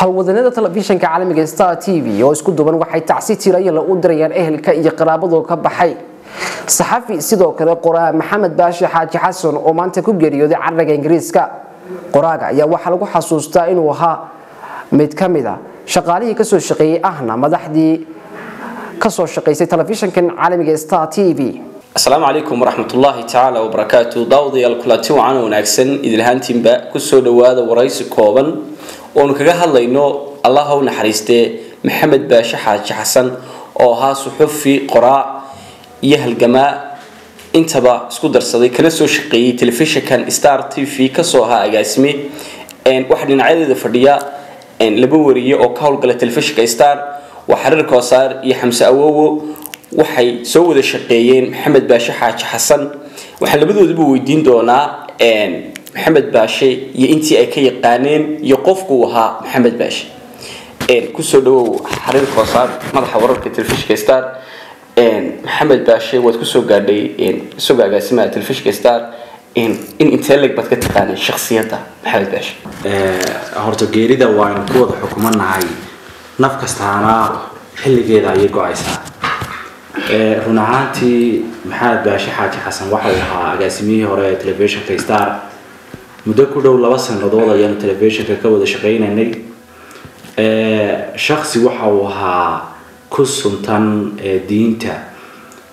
howlwadanada telefishinka caalamiga star t v oo isku duban waxay tacsi tirayala u dirayaan ehelka iyo qaraabadoo ka baxay. Saxafi sidoo kale qoraa maxamed baashi xaaji xasan oo maanta ku geeriyooday caraga ingiriiska. Qoraaga ayaa waxaa lagu xasuustaa inuu ahaa mid ka mid a shaqaalihii ka soo shaqeeyey ahna madaxdii ka soo shaqaysay telefishinkan caalamiga star t v. Asalaamu calaykum waraxmatullaahi tacaala wabarakaatu daawadayaal kulanti wacan wanaagsan. Idilhaantiinba ku soo dhawaada waraysi kooban oonu kaga hadlayno allah naxariistee maxamed baashe xaaji xasan oo ahaa suxufi qoraa iyo halgamaa. Intaba isku darsaday kana soo shaqeeyey telefishinkan star t v ka soo ahaa agaasime. Waxaa dhinacyadeeda fadhiya laba wariye oo ka howlgala telefishinka star waa xariir koosaar iyo xamse awowo waxay soo wada shaqeeyeen maxamed baashe xaaji xasan. Waxaan labadooduba weydiin doonaa maxamed baashe iyo intii ay ka yaqaaneen iyo qofkuu ahaa maxamed baashe ku soo dhawow xariir koosaar madaxa wararka telefishinka star. Maxamed baashe waad ku soo gaadhay isagoo agaasimaha telefishinka star. In intee leg baad ka taqaanay shaksiyadda maxamed baashe horta geerida waaynu ku wada xukumanahay naf kastaana xilligeeda ayay go'aysaa. Run ahaantii maxamed baashe xaaji xasan waxa uu ahaa agaasimiyihii hore telefishinka star muddo ku dhow laba sanadood ayaanu telefishinka ka wada shaqaynaynay shaksi waxa uu ahaa ku suntan diinta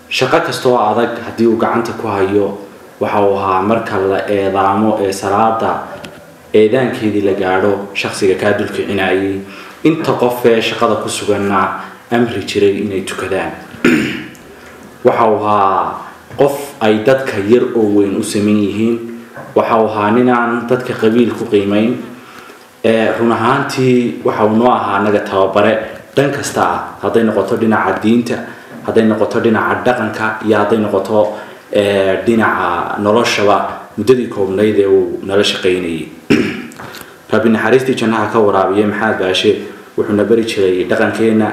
shaqo kastoo adag haddii uu gacanta ku hayo waxa uu ahaa marka la eedaamo ee salaada eedaankeedii la gaadho shaksiga kaa dulkicinayay inta qof ee shaqada ku suganna amri jiray inay tukadaan waxa uu ahaa qof ay dadka yar oo weyn u saman yihiin waxa uu ahaa ninaan dadka qabiil ku qiimayn run ahaantii waxa uu noo ahaa anaga tababare. Dhan kasta ah hadday noqoto dhinaca diinta hadday noqoto dhinaca dhaqanka iyo hadday noqoto dhinaca noloshaba muddadii koobnayd ee uu nala shaqaynayay. Rabbi naxariistii jannaha ka waraabiye maxamed baashe wuxuuna bari jiray dhaqankeena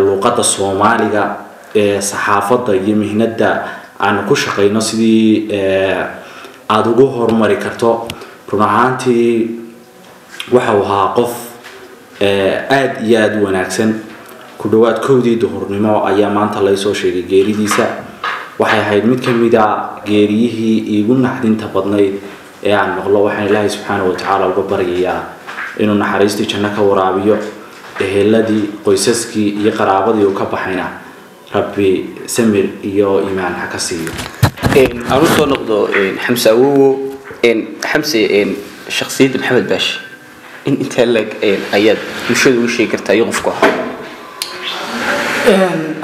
luuqadda soomaaliga saxaafadda iyo mihnada aanu ku shaqayno sidii aada ugu horumari karto. Run ahaantii waxau ahaa qof aada iyo aada u wanaagsan. Ku dhawaad kowdii duhurnimo ayaa maanta laysoo sheegay geeridiisa. Waxay ahayd mid ka mid a geeriyihii iigu naxdinta badnayd ee aan maqlo. Waxaan ilaahay subxaanau watacaala uga baryayaa inuu naxariistii janno ka waraabiyo eheladii qoysaskii iyo qaraabadii uu ka baxayna. Rabbi samir iyo iimaan ha ka siiyo aan u soo noqdo xamse awowo xamse shaksiyadda maxamed baashi. In intee leg ayaad bulshada uga sheegi kartaa iyo qofku ahaa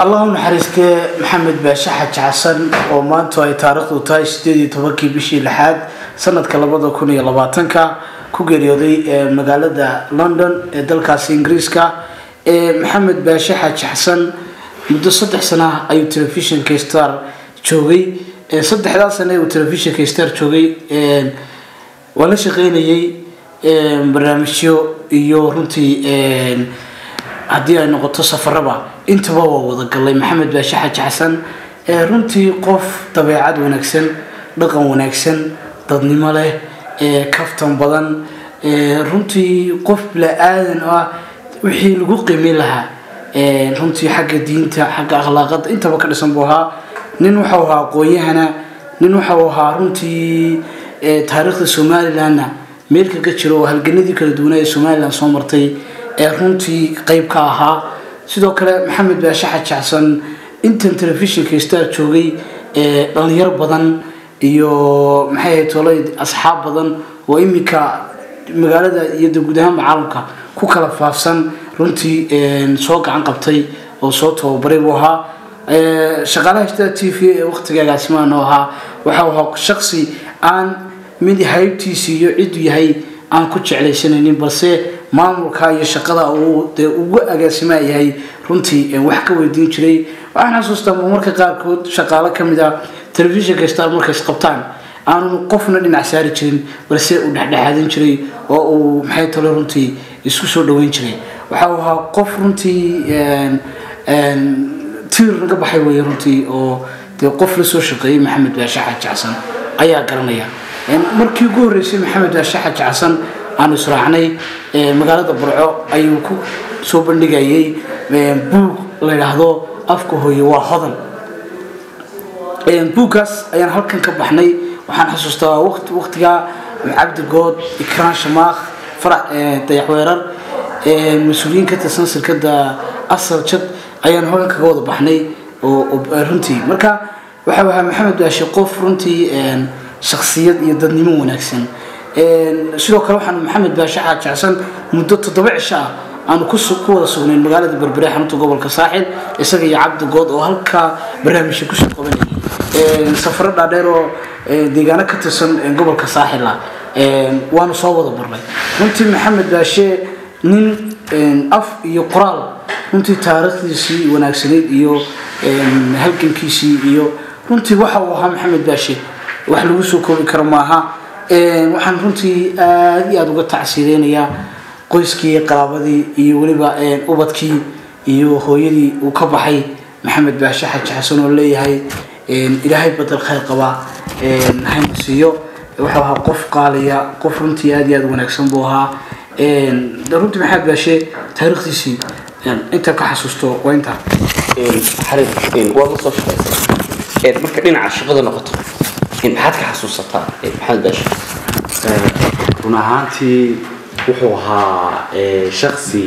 allah u naxariistee maxamed baashe xaji xasan oo maanta ay taariikhdu tahay sideed iyo tobankii bishii lixaad sanadka labada kun iyo labaatanka ku geeriyooday magaalada london ee dalkaasi ingiriiska. Maxamed baashe xaaji xasan muddo saddex sana ayuu telefishinka star joogay saddexdaa sane uu telefishinka star joogay. Waa la shaqeynayay barnaamijyo iyo runtii haddii ay noqoto safaraba intaba waa wadagalay maxamed baashe xaaji xasan runtii qof dabeecad wanaagsan dhaqan wanaagsan dadnimo leh kaftan badan. Runtii qof bila-aadan ah wixii lagu qiimeyn lahaa. Runtii xagga diinta xagga akhlaaqada intaba ka dhisan buu ahaa nin waxau ahaa aqoon-yahana nin waxau ahaa runtii taariikhda somalilandna meel kaga jiro oo halganadii kala duwanaa ee somaliland soo martay ee runtii qeyb ka ahaa. Sidoo kale maxamed baashe xaji xasan intan telefishinka star joogay dhalinyar badan iyo maxay ahayd tolay asxaab badan oo iminka magaalada iyo guud ahaanba caalamka ku kala faafsan runtii soo gacan qabtay oo soo tababaray buu ahaa shaqaalaha star t v ee waqtiga agaasimaha noo ahaa waxau ahaa shaksi aan mid haybtiisi iyo cidu yahay aan ku jeclaysanaynin balse maamulka iyo shaqada uu dee ugu agaasimaa yahay runtii wax ka weydiin jiray. Waxaan xasuustaa marmarka qaarkood shaqaalo ka mid a telefishinka star markay isqabtaan aanu qofna dhinac saari jirin balse uu dhexdhexaadin jiray oo uu maxay talo runtii isku soo dhaweyn jiray. Waxa ahaa qof runtii tiir naga baxay wey runtii oo dee qof la soo shaqeeyey maxamed baashe xaaji xasan ayaa garanaya. Markii ugu horreysay maxamed baashe xaaji xasan aanu israacnay magaalada burco ayuu ku soo bandhigayay buug la yidhaahdo afka hooye waa hodan. Buuggaas ayaan halkan ka baxnay. Waxaan xasuustaa waqtigaa cabdi good ikraan shamaakh farax dayaxweerar mas'uuliyiin ka tirsan shirkada asal jad ayaan halkan kaga wada baxnay runtii. Marka waxau ahaa maxamed baashe qof runtii shaksiyad iyo dadnimo wanaagsan. Sidoo kale waxaan maxamed baashe xaajacsan muddo toddoba cisho ah aanu ku wada sugnayn magaalada berbere xarunta gobolka saaxil isaga iyo cabdi good oo halkaa barnaamijka ku soo qabanayay safaro dhaadheer oo deegaano ka tirsan gobolka saaxil ah waanu soo wada barnay runtii maxamed baashe nin af iyo qoraal runtii taariikhdiisii wanaagsanayd iyo halgankiisii iyo runtii waxa uu ahaa maxamed baashe wax lagu soo koobi karo maaha. Waxaan runtii aada iyo aada uga tacsiideynayaa qoyskii qaraabadii iyo weliba ubadkii iyo hooyadii uu ka baxay maxamed baashe xaji xasan oo leeyahay ilaahay badel khayr qabaa hayna siiyo wuxuu ahaa qof qaaliya qof runtii aada iyo aada wanaagsan buu ahaa. Runtii maxamed baashe taariikhdiisii inta ka xasuusto waa intaa waad la soo shaqaysay marka dhinaca shaqada noqoto maxaad ka xasuusataa maxamed baashe run ahaantii wuxuu ahaa shaksi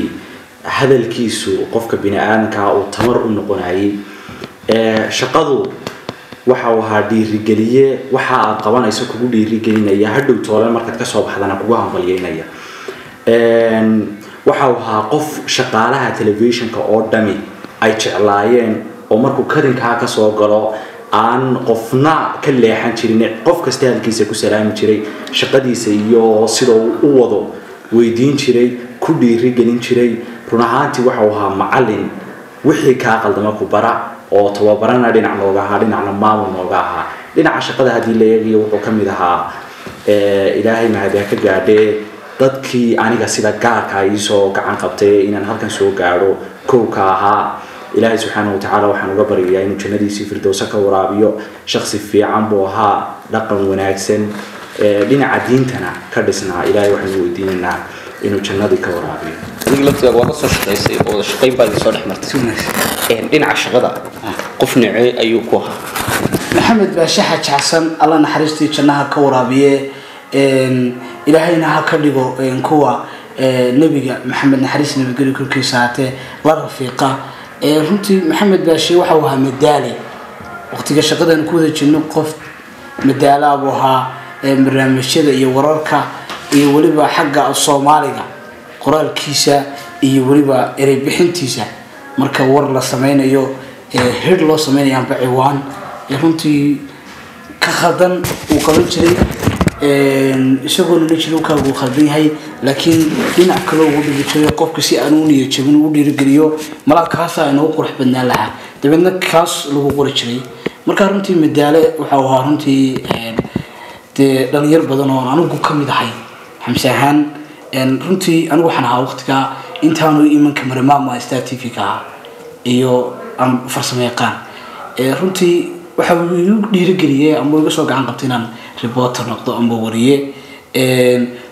hadalkiisu qofka bini aadamkaa uu tamar u noqonayay shaqadu waxa uu ahaa dhiirigeliye waxa aad qabanayso kugu dhiirigelinaya hadhow toole markaad ka soo baxdana kugu hambalyeynaya waxa uu ahaa qof shaqaalaha telefishinka oo dhami. Ay jeclaayeen oo markuu kadinkaa ka soo galo aan qofna ka leexan jirin qof kasta halkiisa ku salaami jiray shaqadiisa iyo sida uu u wado weydiin jiray ku dhiirigelin jiray. Run ahaantii waxau ahaa macalin wixii kaa qaldama ku bara oo tababarana dhinac nooga ahaa dhinacna maamul nooga ahaa. Dhinaca shaqada haddii la eegayo wuxuu ka mid ahaa ilaahay mahadee ka gaadhee dadkii aniga sida gaarka iisoo gacan qabtay inaan halkan soo gaadho kowka ahaa ilaahay subxaana watacaala waxaan uga baryayaa inuu jannadiisii firdowsa ka waraabiyo. Shaksi fiican buu ahaa dhaqan wanaagsan dhinaca diintana ka dhisnaa. Ilaahay waxaanu weydiinaynaa inuu jannadii ka waraabiyo. Adiga laftigaaga waad la soo shaqaysay oo shaqayn baad soo dhex martay. Dhinaca shaqada qof necee ayuu ku ahaa. Maxamed baashe xaji xasan alla naxariistii jannaha ka waraabiye ilaahayna ha ka dhigo kuwa nebiga maxamed naxariis nabadgeli korkiisa haatee la rafiiqa. Runtii maxamed baashe waxau ahaa madaale waqtiga shaqadan ku wada jirno qof madaala buu ahaa barnaamijyada iyo wararka iyo weliba xagga soomaaliga qoraalkiisa iyo weliba erey bixintiisa. Marka war la sameynayo hir loo sameynayo amba ciwaan. Runtii ka khaldan uu qaban jiray isagoo nala jira kaagu khaldan yahay laakiin dhinac kale ugu dhigi jiray qofka si aan jabin u dhiirigeliyo malaa kaasaa inoogu qurux badnaan lahaa. Dabeedna kaas lagu qori jiray. Markaa runtii madaale waxau ahaa runtii dee dhalinyar badan oo anigu ka mid ahay xamse ahaan runtii anigu waxaan ahaa waqtigaa intaanu imanka maremaama star t v ka ahaa iyo farsamo yaqaan. Runtii waxa igu ama iga soo gacan qabtay inaan reporter noqdo amba wariye.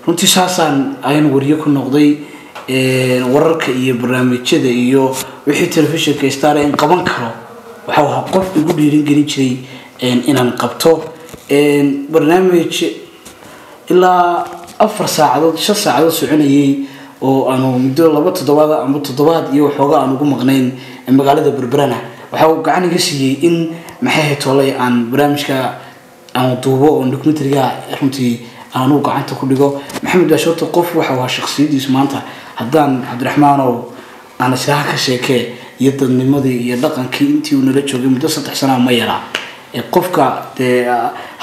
Runtii saasaan ayaan wariye ku noqday wararka iyo barnaamijyada iyo wixii telefishinka star in qaban karo. Waxau ahaa qof igu dhiirigelin jiray inaan qabto. Barnaamij ilaa afar saacadood shan saacadood soconayay oo aanu muddo laba toddobaad ama toddobaad iyo waxooga aan ugu maqnayn magaalada berberana waxa uu gacan iga siiyey in maxay ahayd toolay aan barnaamijka aan duubo oo documentariga runtii aanu gacanta ku dhigo. Maxamed baashe horta qof waxa waa shaksiyadiisu maanta. Haddaan cabdiraxmaanow aan islaha ka sheekee iyo dadnimadii iyo dhaqankii intii uu nala joogay muddo saddex sanaa ma yaraa. Qofka dee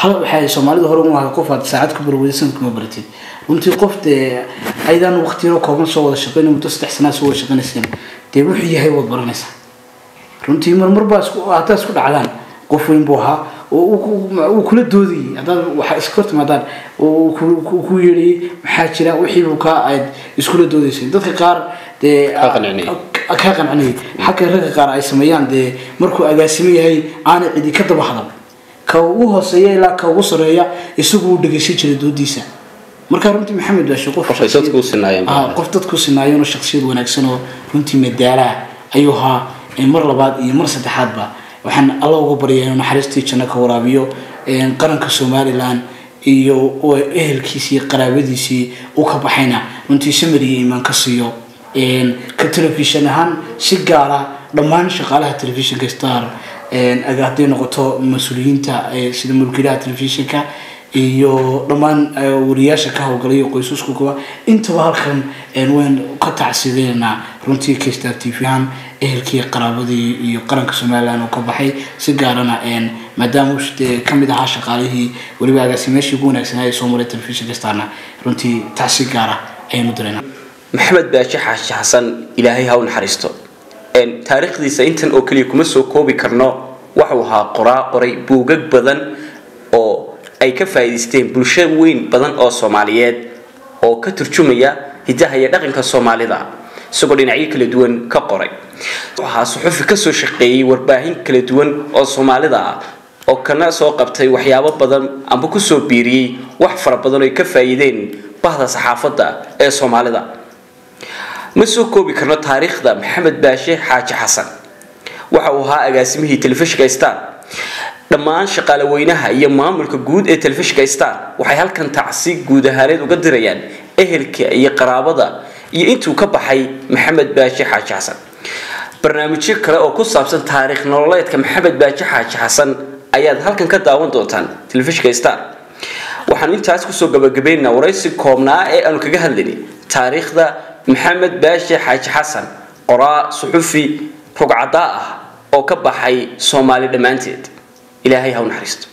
hal waxay soomaalida hore u ahay qof aad saacad ku barweyda sanadka ma baratid runtii qof dee aydan waqtiyaro kooban soo wada shaqeyn muddo saddex sanaa soo wada shaqeynayseen dee wuxuu yahay waad baranaysaa. Runtii marmar baa isku haddaad isku dhacdaan qof weyn buu ahaa uu kula doodayay haddaad waxa iska hor timaadaan ku yeedhayay maxaa jira wixii buu kaa aad iskula doodaysay dadka qaar Kaa qancinayay. xagga ragga qaar ay sameeyaan dee markuu agaasimo yahay aanay cidi ka daba hadan ka ugu hooseeya ilaa ka ugu sareeya isagu uu dhegeysan jiray doodiisa. Marka runtii maxamed baashe qof dadku u sinaayeen. Ah, qof dadku sinaayeen oo shakhsiyad wanaagsan oo runtii madaalaha ayuu ahaa mar labaad iyo mar saddexaadba waxaan alla uga baryaa inuu naxariistii janno ka waraabiyo qaranka somalilan iyo oo ehelkiisii iyo qaraabadiisii u ka baxayna. Runtii samir iyo iimaan ka siiyo. Ka telefishan ahaan si gaara dhammaan shaqaalaha telefishinka star hadday noqoto mas'uuliyiinta sida mulkiilaha telefishinka iyo dhammaan eh, wariyaasha ka howlgalay iyo qoysasku kuwa intaba halkan waan ka tacsideynaa runtii kstar t v ahaan ehelkii qaraabadii iyo qaranka somalilan uu ka baxay si gaarana maadaama ka mid ahaa shaqaalihii weliba agaasimeeshii ugu wanaagsanaa ee soo telefishinka starna runtii tacsi gaara ayaynu direynaa maxamed baashi xaashi xasan ilaahay ha u naxariisto. Taariikhdiisa intan oo keliya kuma soo koobi karno waxuu ahaa qoraa qoray buugag badan oo ay ka faa'iidaysteen bulsho weyn badan oo soomaaliyeed oo ka turjumaya hidaha iyo dhaqanka soomaalida isagoo dhinacyo kala duwan ka qoray ahaa suxufi ka soo shaqeeyey warbaahin kala duwan oo soomaalida ah oo kana soo qabtay waxyaabo badan amba ku soo biiriyey wax fara badan oo ay ka faa'iideen bahda saxaafadda ee soomaalida. Ma soo koobi karno taariikhda maxamed baashe xaaji xasan. Waxa uu ahaa agaasimihii telefishinka star. Dhammaan shaqaale weynaha iyo maamulka guud ee telefishinka star waxay halkan tacsi guud ahaaneed uga dirayaan ehelka iyo qaraabada iyo intuu ka baxay maxamed baashe xaaji xasan barnaamijyo kale oo ku saabsan taariikh nololeedka maxamed baashe xaaji xasan ayaad halkan ka daawan doontaan telefishinka star waxaanu intaas ku soo gabagabaynaynaa waraysi koobnaa ee aanu kaga hadlaynay taariikhda maxamed baashe xaaji xasan qoraa suxufi rugcadaa ah oo ka baxay soomaali dhammaanteed. Ilaahay ha u naxariisto